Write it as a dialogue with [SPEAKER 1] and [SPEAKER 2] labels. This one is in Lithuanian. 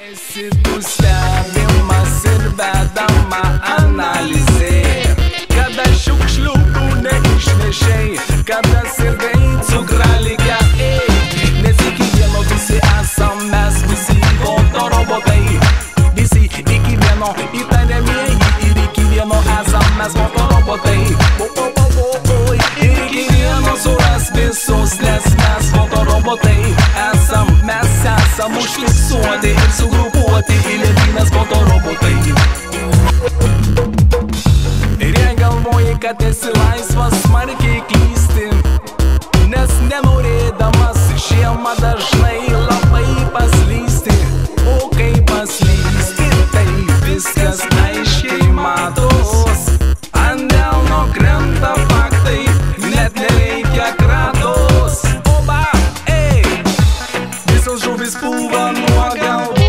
[SPEAKER 1] Esi tu stebimas ir vedama analizė Kada šiukšlių tu neišnešiai Kada sirgai cukraligę ei Nes iki vieno visi esam mes visi foto robotai Visi iki vieno įtariamieji Ir iki vieno esam mes foto robotai o, o, o, o, o, Ir iki vieno suras visus Nes mes foto robotai esam užfiksuoti ir sugrupuoti į lentynas fotorobotai. Ir jei galvoji, kad esi laisvas smarkiai klysti, los jours, bis Puban, Morgau.